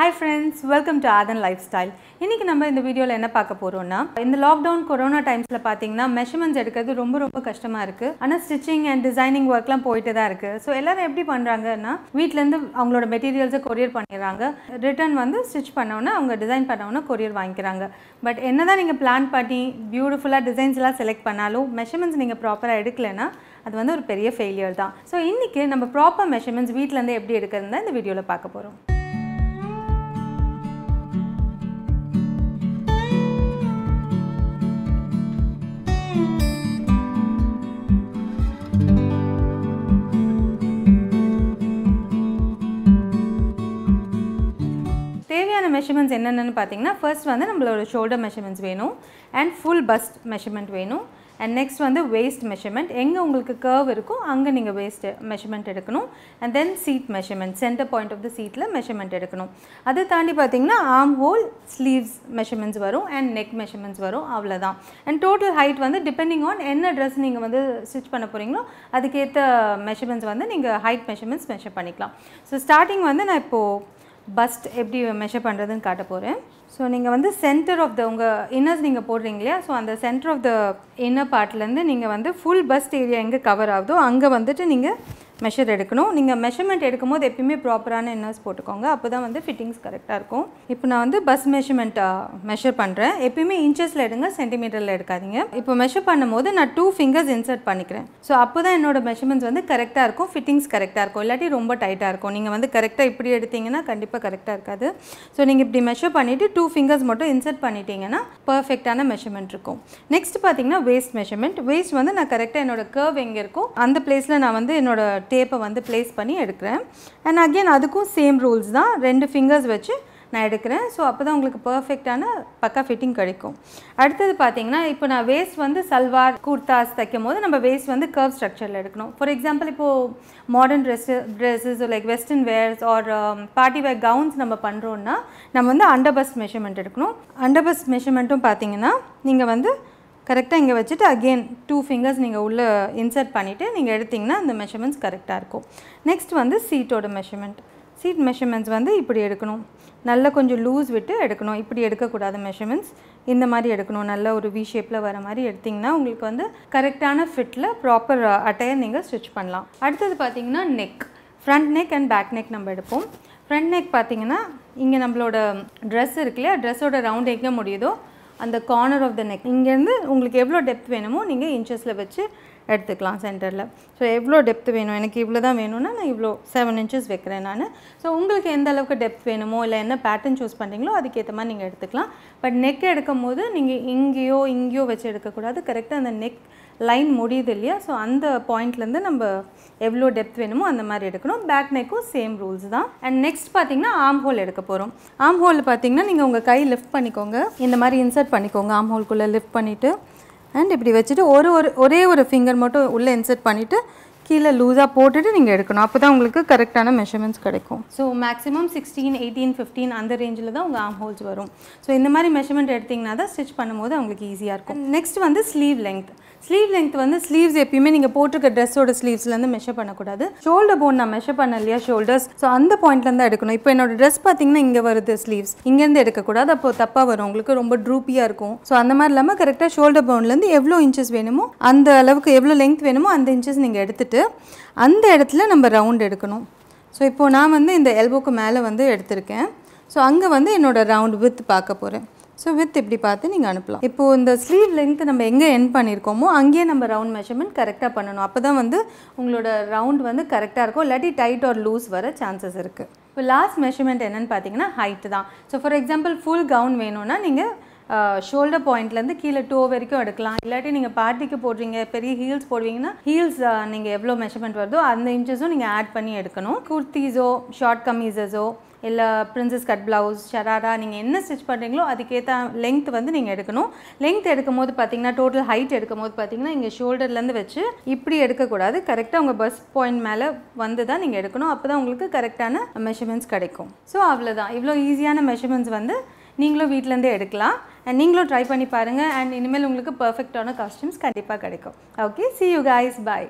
Hi friends welcome to Aadhan life style இன்றைக்கி நம்ம இந்த வீடியோவில் என்ன பார்க்க போகிறோம்னா இந்த லாக்டவுன் கொரோனா டைம்ஸில் பார்த்தீங்கன்னா மெஷர்மெண்ட்ஸ் எடுக்கிறது ரொம்ப ரொம்ப கஷ்டமாக இருக்குது ஆனால் ஸ்டிச்சிங் அண்ட் டிசைனிங் ஒர்க்லாம் போயிட்டு தான் இருக்குது ஸோ எல்லோரும் எப்படி பண்ணுறாங்கன்னா வீட்டிலேருந்து அவங்களோட மெட்டீரியல்ஸை கொரியர் பண்ணிடுறாங்க. ரிட்டர்ன் வந்து ஸ்டிச் பண்ணோன்னே அவங்க டிசைன் பண்ணவொன்னே கொரியர் வாங்கிக்கிறாங்க. பட் என்ன தான் நீங்கள் பிளான் பண்ணி பியூட்டிஃபுல்லாக டிசைன்ஸ்லாம் செலக்ட் பண்ணாலும் மெஷர்மெண்ட்ஸ் நீங்கள் ப்ராப்பராக எடுக்கலைன்னா அது வந்து ஒரு பெரிய ஃபெயிலியர் தான். ஸோ இன்றைக்கி நம்ம ப்ராப்பர் மெஷர்மெண்ட்ஸ் வீட்டிலேருந்து எப்படி எடுக்கிறதுனா இந்த வீடியோவில் பார்க்க போகிறோம் மெஷர்மெண்ட்ஸ் என்னென்னு பார்த்தீங்கன்னா ஃபர்ஸ்ட் வந்து நம்மளோட ஷோல்டர் மெஷர்மெண்ட்ஸ் வேணும். அண்ட் ஃபுல் பஸ்ட் மெஷர்மெண்ட் வேணும். அண்ட் நெக்ஸ்ட் வந்து வேஸ்ட் மெஷர்மெண்ட் எங்கே உங்களுக்கு கர்வ் இருக்கோ அங்கே நீங்கள் வேஸ்ட் மெஷர்மெண்ட் எடுக்கணும். And then seat measurement center point of the சீட்டில் மெஷர்மெண்ட் எடுக்கணும். அதை தாண்டி பார்த்தீங்கன்னா ஆம் ஹோல் ஸ்லீவ்ஸ் மெஷர்மெண்ட்ஸ் வரும். அண்ட் நெக் மெஷர்மெண்ட்ஸ் வரும். அவ்வளோதான் அண்ட் டோட்டல் ஹைட் வந்து டிபெண்டிங் ஆன் என்ன ட்ரெஸ் நீங்கள் வந்து ஸ்டிச் பண்ண போகிறீங்களோ அதுக்கேற்ற மெஷர்மெண்ட்ஸ் வந்து நீங்கள் ஹைட் மெஷர்மெண்ட்ஸ் மெஷர் பண்ணிக்கலாம். ஸோ ஸ்டார்டிங் வந்து நான் இப்போது பஸ்ட் எப்படி மெஷர் பண்ணுறதுன்னு காட்ட போகிறேன் ஸோ நீங்கள் வந்து சென்டர் ஆஃப் த உங்கள் இன்னர்ஸ் நீங்கள் போடுறீங்க இல்லையா? ஸோ அந்த சென்டர் ஆஃப் த இன்னர் பார்ட்லேருந்து நீங்கள் வந்து ஃபுல் பஸ்ட் ஏரியா எங்கே கவர் ஆகுதோ அங்கே வந்துட்டு நீங்கள் மெஷர் எடுக்கணும். நீங்கள் மெஷர்மெண்ட் எடுக்கும்போது எப்பயுமே ப்ராப்பரான இன்னர்ஸ் போட்டுக்கோங்க. அப்போ தான் வந்து ஃபிட்டிங்ஸ் கரெக்டாக இருக்கும். இப்போ நான் வந்து பஸ் மெஷர்மெண்ட்டை மெஷர் பண்ணுறேன் எப்பயுமே இன்ச்சஸில் எடுங்க சென்டிமீட்டரில் எடுக்காதீங்க. இப்போ மெஷர் பண்ணும்போது நான் டூ ஃபிங்கர்ஸ் இன்சர்ட் பண்ணிக்கிறேன். ஸோ அப்போ தான் என்னோட மெஷர்மெண்ட்ஸ் வந்து கரெக்டாக இருக்கும் ஃபிட்டிங்ஸ் கரெக்டாக இருக்கும். இல்லாட்டி ரொம்ப டைட்டாக இருக்கும். நீங்கள் வந்து கரெக்டாக இப்படி எடுத்தீங்கன்னா கண்டிப்பாக கரெக்டாக இருக்காது. ஸோ நீங்கள் இப்படி மெஷர் பண்ணிவிட்டு டூ ஃபிங்கர்ஸ் மட்டும் இன்சர்ட் பண்ணிட்டீங்கன்னா பர்ஃபெக்டான மெஷர்மெண்ட் இருக்கும். நெக்ஸ்ட் பார்த்தீங்கன்னா வேஸ்ட் மெஷர்மெண்ட் வேஸ்ட் வந்து நான் கரெக்டாக என்னோட கர்வ் எங்கே இருக்கோ அந்த பிளேஸில் நான் வந்து என்னோட டேப்பை வந்து ப்ளேஸ் பண்ணி எடுக்கிறேன். அண்ட் அகெயின் அதுக்கும் சேம் ரூல்ஸ் தான். ரெண்டு ஃபிங்கர்ஸ் வச்சு நான் எடுக்கிறேன். ஸோ அப்போ தான் உங்களுக்கு பர்ஃபெக்டான பக்கா ஃபிட்டிங் கிடைக்கும். அடுத்தது பார்த்தீங்கன்னா இப்போ நான் வேஸ்ட் வந்து சல்வார் குர்தாஸ் தைக்கும் போது நம்ம வேஸ்ட் வந்து கர்வ் ஸ்ட்ரக்சரில் எடுக்கணும். ஃபார் எக்ஸாம்பிள் இப்போது modern dress dresses like western wears or party wear gowns நம்ம பண்ணுறோன்னா நம்ம வந்து அண்டர்பஸ்ட் மெஷர்மெண்ட் எடுக்கணும். அண்டர்பஸ்ட் மெஷர்மெண்ட்டும் பார்த்தீங்கன்னா நீங்கள் வந்து கரெக்டாக இங்கே வச்சுட்டு அகெயின் டூ ஃபிங்கர்ஸ் நீங்கள் உள்ளே இன்சர்ட் பண்ணிவிட்டு நீங்கள் எடுத்திங்கன்னா அந்த மெஷர்மெண்ட்ஸ் கரெக்டாக இருக்கும். நெக்ஸ்ட் வந்து சீட்டோட மெஷர்மெண்ட் சீட் மெஷர்மெண்ட்ஸ் வந்து இப்படி எடுக்கணும். நல்லா கொஞ்சம் லூஸ் விட்டு எடுக்கணும். இப்படி எடுக்கக்கூடாது மெஷர்மெண்ட்ஸ் இந்த மாதிரி எடுக்கணும். நல்ல ஒரு வி ஷேப்பில் வர மாதிரி எடுத்திங்கன்னா உங்களுக்கு வந்து கரெக்டான ஃபிட்டில் ப்ராப்பர் அட்டையர் நீங்கள் ஸ்டிச் பண்ணலாம். அடுத்தது பார்த்தீங்கன்னா neck front neck and back neck நம்ம எடுப்போம். ஃப்ரண்ட் நெக் பார்த்தீங்கன்னா இங்கே நம்மளோட ட்ரெஸ் இருக்கு இல்லையா? ட்ரெஸ்ஸோட ரவுண்ட் எங்கே முடியுதோ அந்த கார்னர் ஆஃப் த நெக் இங்கேருந்து உங்களுக்கு எவ்வளோ டெப்த் வேணுமோ நீங்கள் இன்ச்சஸில் வச்சு எடுத்துக்கலாம் சென்டரில் ஸோ எவ்வளோ டெப்த் வேணும்? எனக்கு இவ்வளோ தான் வேணும்னா நான் இவ்வளோ செவன் இன்ச்சஸ் வைக்கிறேன் நான். ஸோ உங்களுக்கு எந்த அளவுக்கு டெப்த் வேணுமோ இல்லை என்ன பேட்டர்ன் சூஸ் பண்ணுறீங்களோ அதுக்கேற்ற மாதிரி நீங்கள் எடுத்துக்கலாம். பட் நெக் எடுக்கும் போது நீங்கள் இங்கேயோ இங்கேயோ வச்சு எடுக்கக்கூடாது. கரெக்டாக அந்த நெக் லைன் முடியுது இல்லையா? ஸோ அந்த பாயிண்ட்லேருந்து நம்ம எவ்வளோ டெப்த் வேணுமோ அந்த மாதிரி எடுக்கணும். பேக் நெக்கும் சேம் ரூல்ஸ் தான். அண்ட் நெக்ஸ்ட் பார்த்தீங்கன்னா ஆம் ஹோல் எடுக்க போகிறோம் ஆம் ஹோல் பார்த்தீங்கன்னா நீங்கள் உங்கள் கை லிஃப்ட் பண்ணிக்கோங்க. இந்த மாதிரி இன்சர்ட் பண்ணிக்கோங்க. ஆம் ஹோல்குள்ளே லிஃப்ட் பண்ணிவிட்டு அண்ட் இப்படி வச்சுட்டு ஒரு ஒரு ஒரே ஒரு ஃபிங்கர் மட்டும் உள்ளே இன்சர்ட் பண்ணிவிட்டு கீழே லூஸாக போட்டுட்டு நீங்கள் எடுக்கணும். அப்போ தான் உங்களுக்கு கரெக்டான மெஷர்மெண்ட்ஸ் கிடைக்கும். So maximum sixteen eighteen fifteen அந்த ரேஞ்சில் தான் உங்கள் ஆம் ஹோல்ஸ் வரும். ஸோ இந்த மாதிரி மெஷர்மெண்ட் எடுத்திங்கன்னா தான் ஸ்டிச் பண்ணும்போது அவங்களுக்கு ஈஸியாக இருக்கும். நெக்ஸ்ட் வந்து ஸ்லீவ் லெங்க் ஸ்லீவ் லெங்க் வந்து ஸ்லீவ்ஸ் எப்பயுமே நீங்கள் போட்டிருக்க ட்ரெஸ்ஸோட ஸ்லீவ்ஸ்லேருந்து மெஷர் பண்ணக்கூடாது. ஷோல்டர் போன் நான் மெஷர் பண்ண இல்லையா ஷோல்டர்ஸ் ஸோ அந்த பாயிண்ட்லேருந்து எடுக்கணும். இப்போ என்னோட ட்ரெஸ் பார்த்தீங்கன்னா இங்கே வருது ஸ்லீவ்ஸ் இங்கேருந்து எடுக்கக்கூடாது. அப்போ தப்பாக வரும். உங்களுக்கு ரொம்ப ட்ரூப்பியாக இருக்கும். ஸோ அந்த மாதிரி இல்லாமல் கரெக்டாக ஷோல்டர் போன்லேருந்து எவ்வளோ இன்ச்சஸ் வேணுமோ அந்த அளவுக்கு எவ்வளோ லெங்க் வேணுமோ அந்த இன்ச்சஸ் நீங்கள் இருக்குது அந்த இடத்துல நம்ம ரவுண்ட் எடுக்கணும். ஸோ இப்போது நான் வந்து இந்த எல்போக்கு மேலே வந்து எடுத்திருக்கேன். ஸோ அங்கே வந்து என்னோடய ரவுண்ட் வித் பார்க்க போகிறேன் ஸோ வித் இப்படி பார்த்து நீங்கள் அனுப்பலாம். இப்போது இந்த ஸ்லீவ் லென்த் நம்ம எங்கே என் பண்ணியிருக்கோமோ அங்கேயே நம்ம ரவுண்ட் மெஷர்மெண்ட் கரெக்டாக பண்ணணும். அப்போ தான் வந்து உங்களோட ரவுண்ட் வந்து கரெக்டாக இருக்கும். இல்லாட்டி டைட் ஆர் லூஸ் வர சான்சஸ் இருக்குது இப்போ லாஸ்ட் மெஷர்மெண்ட் என்னென்னு பார்த்தீங்கன்னா ஹைட் தான். So for example full gown வேணும்னா நீங்கள் ஷோல்டர் பாயிண்ட்லேருந்து கீழே டோ வரைக்கும் எடுக்கலாம். இல்லாட்டி நீங்கள் பார்ட்டிக்கு போடுறீங்க பெரிய ஹீல்ஸ் போடுவீங்கன்னா ஹீல்ஸ் நீங்கள் எவ்வளோ மெஷர்மெண்ட் வருதோ அந்த இன்ச்சஸும் நீங்கள் ஆட் பண்ணி எடுக்கணும். குர்த்திஸோ ஷார்ட் கமீஸஸோ இல்லை பிரின்சஸ் கட் ப்ளவுஸ் ஷராரா நீங்கள் என்ன ஸ்டிச் பண்ணுறீங்களோ அதுக்கேற்ற லெங்த் வந்து நீங்கள் எடுக்கணும். லெங்த் எடுக்கும் போது பார்த்தீங்கன்னா டோட்டல் ஹைட் எடுக்கும் போது பார்த்தீங்கன்னா இங்கே ஷோல்டர்லேருந்து வச்சு இப்படி எடுக்கக்கூடாது. கரெக்டாக உங்கள் பஸ் பாயிண்ட் மேலே வந்து தான் நீங்கள் எடுக்கணும். அப்போ தான் உங்களுக்கு கரெக்டான மெஷர்மெண்ட்ஸ் கிடைக்கும். ஸோ அவ்வளோதான் இவ்வளோ ஈஸியான மெஷர்மெண்ட்ஸ் வந்து நீங்களும் வீட்டிலேருந்தே எடுக்கலாம். அண்ட் நீங்களும் ட்ரை பண்ணி பாருங்கள் அண்ட் இனிமேல் உங்களுக்கு பர்ஃபெக்டான காஸ்டியூம்ஸ் கண்டிப்பாக கிடைக்கும். Okay see you guys. Bye